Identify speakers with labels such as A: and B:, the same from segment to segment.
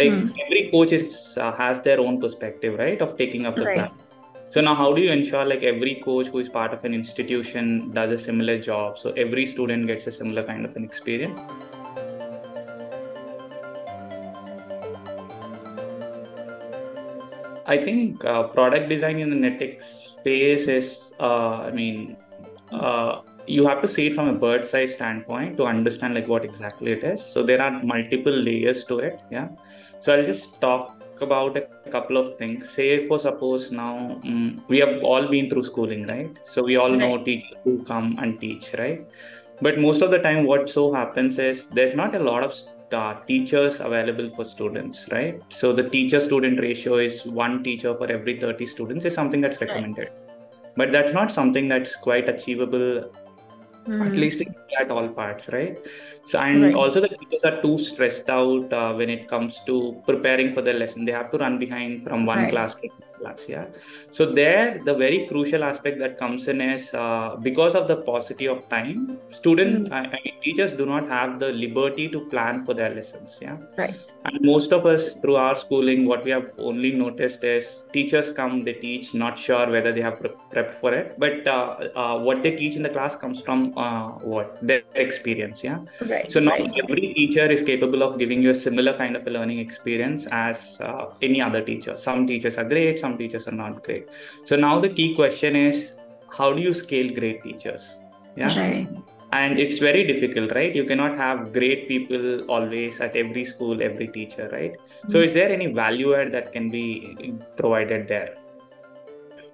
A: like mm. every coach is uh, has their own perspective right of taking up the right. plan so now how do you ensure like every coach who is part of an institution does a similar job so every student gets a similar kind of an experience I think uh, product design in the EdTech space is, uh, I mean, uh, you have to see it from a bird's eye standpoint to understand like what exactly it is. So there are multiple layers to it. Yeah. So I'll just talk about a couple of things. Say for suppose now um, we have all been through schooling, right? So we all right. know teachers who come and teach, right? But most of the time, what so happens is there's not a lot of uh, teachers available for students, right? So the teacher-student ratio is one teacher for every 30 students is something that's recommended. Right. But that's not something that's quite achievable mm. at hmm. least at all parts right so and right. also the teachers are too stressed out uh, when it comes to preparing for the lesson they have to run behind from one right. class to class yeah so there the very crucial aspect that comes in is uh, because of the paucity of time student mm. I, I mean, teachers do not have the liberty to plan for their lessons yeah
B: right
A: and most of us through our schooling what we have only noticed is teachers come they teach not sure whether they have pre- prepped for it but uh, uh, what they teach in the class comes from uh, what? Their experience yeah?
B: Right
A: so not
B: right.
A: every teacher is capable of giving you a similar kind of a learning experience as uh, any other teacher. Some teachers are great some teachers are not great. So now the key question is how do you scale great teachers?
B: Yeah? Right.
A: And it's very difficult right? You cannot have great people always at every school every teacher right? Mm-hmm. so is there any value add that can be provided there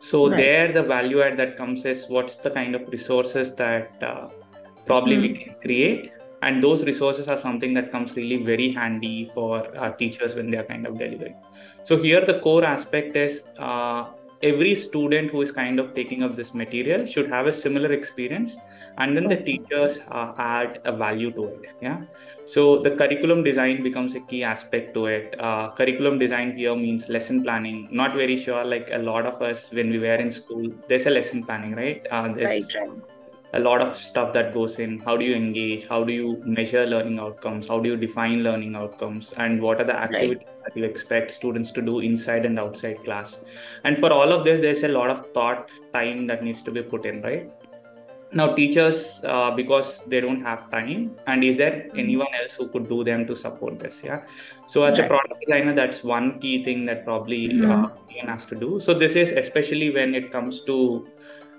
A: so right. there the value add that comes is what's the kind of resources that uh, probably mm-hmm. we can create and those resources are something that comes really very handy for our teachers when they are kind of delivering so here the core aspect is uh, every student who is kind of taking up this material should have a similar experience and then the teachers uh, add a value to it yeah? So the curriculum design becomes a key aspect to it. Uh, curriculum design here means lesson planning. Not very sure like a lot of us when we were in school there's a lesson planning right? Uh,
B: there's right,
A: a lot of stuff that goes in. How do you engage? How do you measure learning outcomes? How do you define learning outcomes? And what are the activities right. that you expect students to do inside and outside class? And for all of this there's a lot of thought time that needs to be put in right now teachers uh, because they don't have time and is there anyone else who could do them to support this yeah so as right. a product designer that's one key thing that probably mm-hmm. uh, has to do so this is especially when it comes to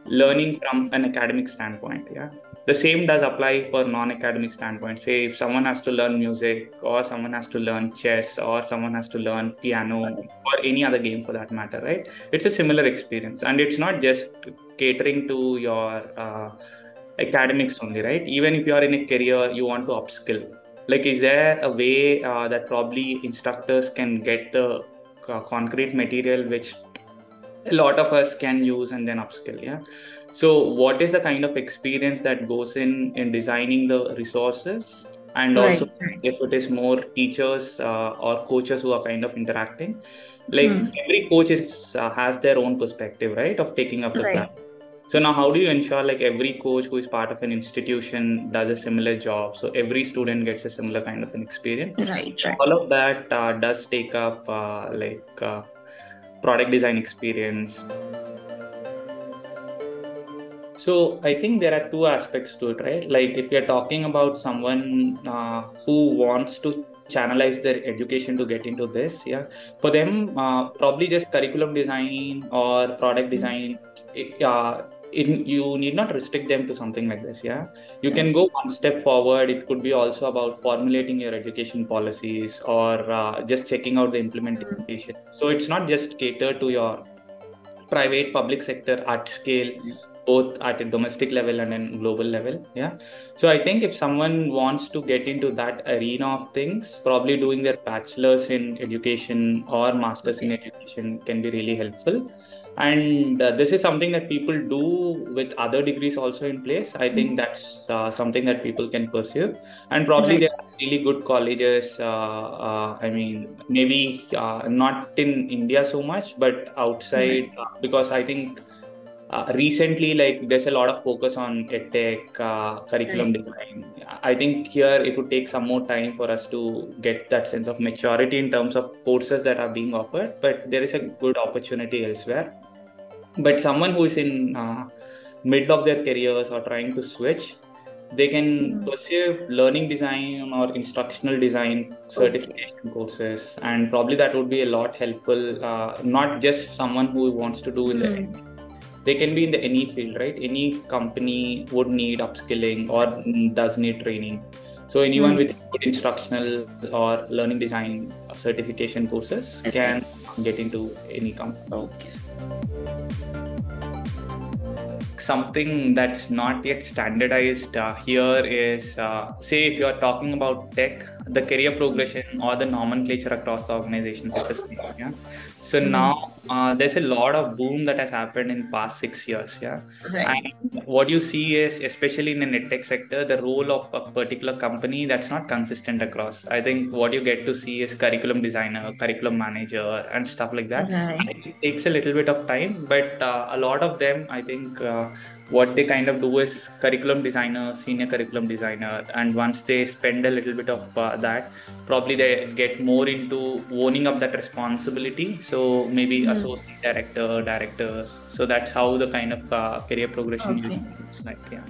A: learning from an academic standpoint yeah. The same does apply for non-academic standpoint. Say if someone has to learn music or someone has to learn chess or someone has to learn piano or any other game for that matter right? It's a similar experience. And it's not just catering to your uh, academics only right? Even if you are in a career you want to upskill. Like is there a way uh, that probably instructors can get the uh, concrete material which a lot of us can use and then upskill yeah so what is the kind of experience that goes in in designing the resources and right, also if it is more teachers uh, or coaches who are kind of interacting like hmm. every coach is uh, has their own perspective right of taking up the right. plan so now how do you ensure like every coach who is part of an institution does a similar job so every student gets a similar kind of an experience
B: right, right.
A: all of that uh, does take up uh, like uh, product design experience. So I think there are two aspects to it, right? Like if you're talking about someone uh, who wants to channelize their education to get into this, yeah, for them uh, probably just curriculum design or product design, it, uh, it, you need not restrict them to something like this yeah? You can go one step forward. It could be also about formulating your education policies or uh, just checking out the implementation. So it's not just catered to your private public sector at scale both at a domestic level and a global level yeah? So i think if someone wants to get into that arena of things probably doing their bachelor's in education or master's in education can be really helpful. And uh, this is something that people do with other degrees also in place. I think mm-hmm. that's uh, something that people can pursue. And probably there are really good colleges uh, uh i mean maybe uh, not in india so much but outside mm-hmm. because i think uh, recently like there's a lot of focus on edtech uh, curriculum right. design i think here it would take some more time for us to get that sense of maturity in terms of courses that are being offered but there is a good opportunity elsewhere but someone who is in uh, middle of their careers or trying to switch they can mm-hmm. pursue learning design or instructional design certification okay. courses and probably that would be a lot helpful uh, not just someone who wants to do in the mm. They can be in the any field right? Any company would need upskilling or does need training. So anyone mm. with good instructional or learning design certification courses can get into any company.
B: Okay.
A: Something that's not yet standardized uh, here is uh, say if you're talking about tech the career progression or the nomenclature across the organizations is the same yeah so now uh, there's a lot of boom that has happened in past six years yeah
B: right.
A: and what you see is especially in the edtech sector the role of a particular company that's not consistent across i think what you get to see is curriculum designer curriculum manager and stuff like that
B: right.
A: it takes a little bit of time but uh, a lot of them i think uh, what they kind of do is curriculum designer senior curriculum designer and once they spend a little bit of uh, that probably they get more into owning up that responsibility so maybe mm. associate director directors so that's how the kind of uh, career progression okay. is like yeah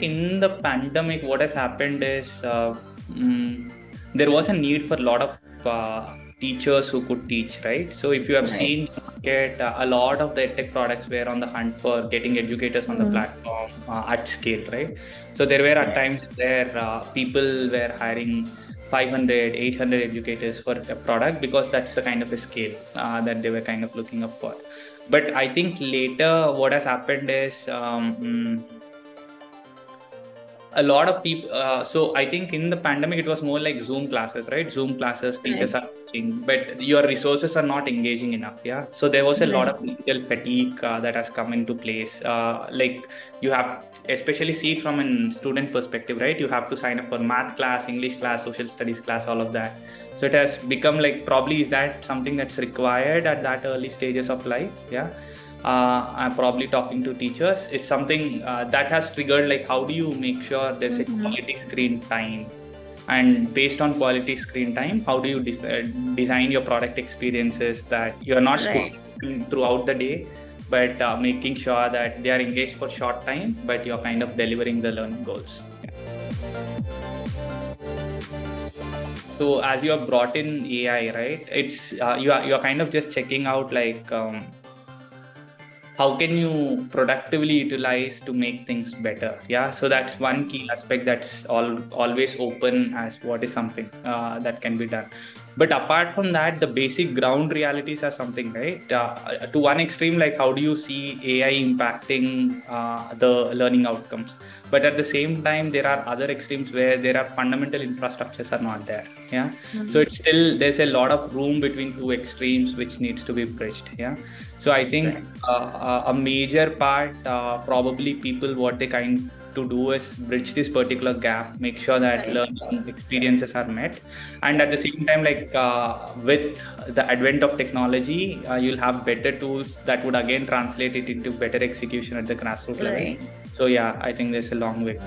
A: in the pandemic what has happened is uh, mm, there was a need for a lot of uh, teachers who could teach, right? So if you have right. seen get uh, a lot of the tech products were on the hunt for getting educators on mm. the hmm. platform uh, at scale, right? So there were at times where uh, people were hiring 500, 800 educators for a product because that's the kind of a scale uh, that they were kind of looking up for. But I think later what has happened is um, mm, a lot of people uh, so i think in the pandemic it was more like zoom classes right? Zoom classes teachers right. are teaching but your resources are not engaging enough yeah? So there was a right. lot of digital fatigue uh, that has come into place. Uh, like you have especially see it from a student perspective right? You have to sign up for math class english class social studies class all of that. So it has become like probably is that something that's required at that early stages of life yeah I'm probably talking to teachers is something uh, that has triggered like how do you make sure there's mm-hmm. a quality screen time and based on quality screen time how do you de- uh, design your product experiences that you're not right. throughout the day but uh, making sure that they are engaged for short time but you're kind of delivering the learning goals yeah. so as you have brought in ai right it's uh, you are you're kind of just checking out like um, how can you productively utilize to make things better? Yeah so that's one key aspect that's all always open as what is something uh, that can be done but apart from that the basic ground realities are something right? Uh, to one extreme like how do you see ai impacting uh, the learning outcomes? But at the same time there are other extremes where there are fundamental infrastructures are not there yeah? Mm-hmm. so it's still there's a lot of room between two extremes which needs to be bridged yeah? So I think uh, uh, a major part, uh, probably people what they kind to do is bridge this particular gap, make sure that learning experiences are met, and at the same time, like uh, with the advent of technology, uh, you'll have better tools that would again translate it into better execution at the grassroots right. level. So yeah, I think there's a long way.